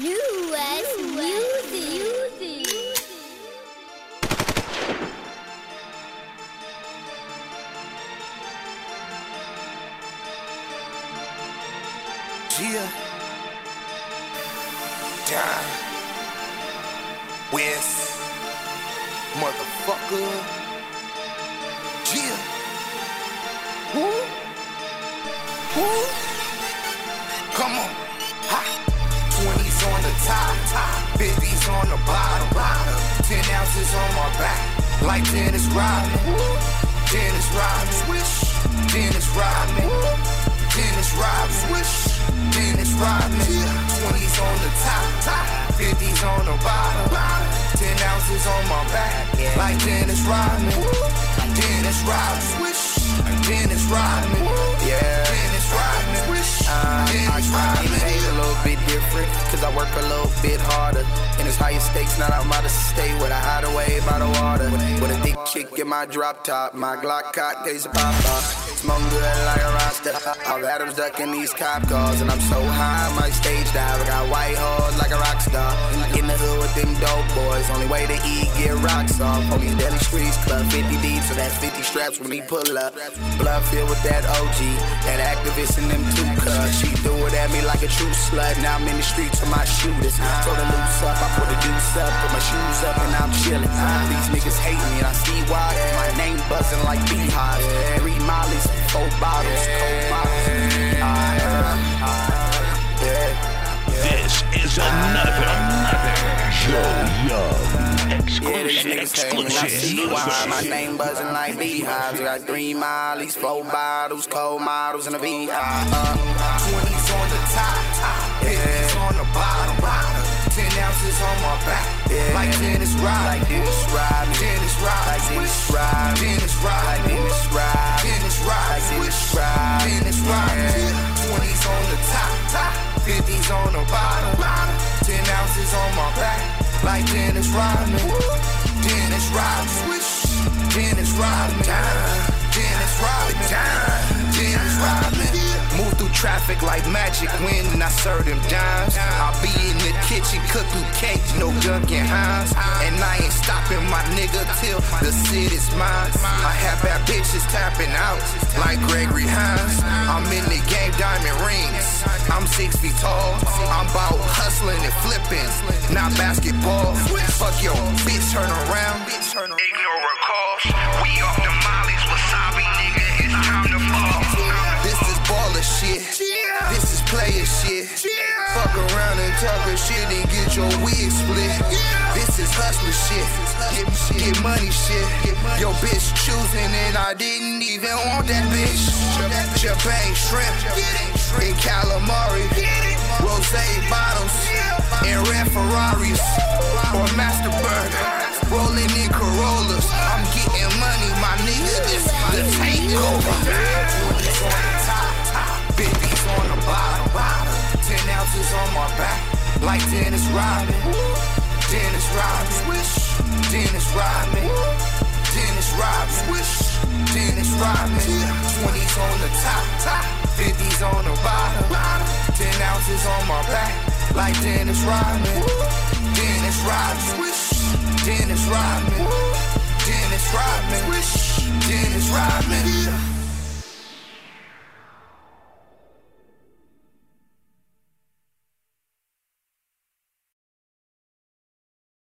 New West Music. Gia. Down. West. Motherfucker. Gia. Who? Who? The top, top. 50s on the bottom, bottom. 10 ounces on my back. Like Dennis Rodman. Dennis Rodman. Swish. Dennis Rodman. Dennis Rodman. Swish. Dennis Rodman. 20s on the top, top. 50s on the bottom, bottom. 10 ounces on my back. Like Dennis Rodman. Dennis Rodman. Swish. Dennis Rodman. Yeah. Dennis Rodman. Swish. Uh, Dennis Rodman. A little bit different, cause I work a little bit harder. And it's higher stakes, not I'm about to stay with a hideaway by the water. With a dick chick in my drop top, my Glock cock days of pop off. Smoke good like a roster. All Adams ducking these cop calls, and I'm so high, my stage dive. I got white horse like a rock dope boys, only way to eat, get rocks off. On Delhi streets, club 50 deep, so that's 50 straps when he pull up. Blood filled with that OG, that Actavis in them two cups. She threw it at me like a true slut. Now I'm in the streets with my shooters. Told her loose up, I put the deuce up, put my shoes up, and I'm chillin'. These niggas hate me, and I see why. My name buzzing like beehives. Exclusive, niggas hate me, and I see why. My name buzzing like beehives. Got three mollies, four bottles, cold models, and a beehive. Uh, uh, uh 20s on the top, uh, top. 50s on the bottom, bottom. 10 ounces on my back. Yeah. Like Dennis Rodman. like Dennis Rodman. Dennis Rodman. Like Dennis Rodman. Dennis Rodman. Like Dennis Rodman. Dennis Rodman. Like Dennis Rodman. Dennis Rodman. 20s on the top, top. 50s on the bottom, bottom. 10 ounces on my back. Like Dennis Rodman. Dennis Rodman. Swish. Dennis Rodman. Dennis Rodman. Dennis Rodman. Move through traffic like magic when I serve them dimes. I'll be in the kitchen cooking cake, no Duncan Hines. And I ain't stopping my nigga till the city's mine. I have bad bitches tapping out like Gregory Hines. I'm in the game, diamond rings. I'm six feet tall. I'm about hustling and flipping, not basketball. Fuck your bitch, turn around. Ignore her calls. We off the mollies, wasabi, nigga. It's time to fall. This is baller shit. This is player shit. Fuck around and talk a shit and get your wig split. This is hustler shit. Get, get money shit. Your bitch choosing and I didn't even want that bitch. Champagne shrimp and calamari. Rose bottles and red Ferraris. Or Master Burger. Rolling in Corollas. I'm getting money, my nigga. This the takeover. 20s on the top. 50s on the bottom. 10 ounces on my back. Like Dennis Rodman. Dennis Rodman. Dennis Rodman. Dennis Rodman. Dennis Rodman. 20s on the top, Like Dennis Rodman. Dennis Rodman. Dennis Rodman. Dennis Rodman. Dennis Rodman.